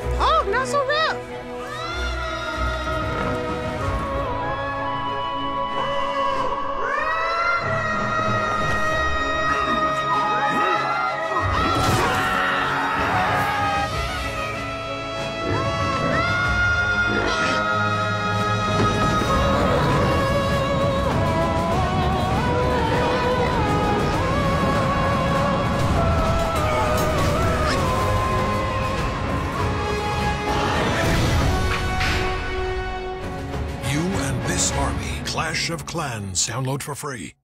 Oh, not so rough. This army. Clash of Clans. Download for free.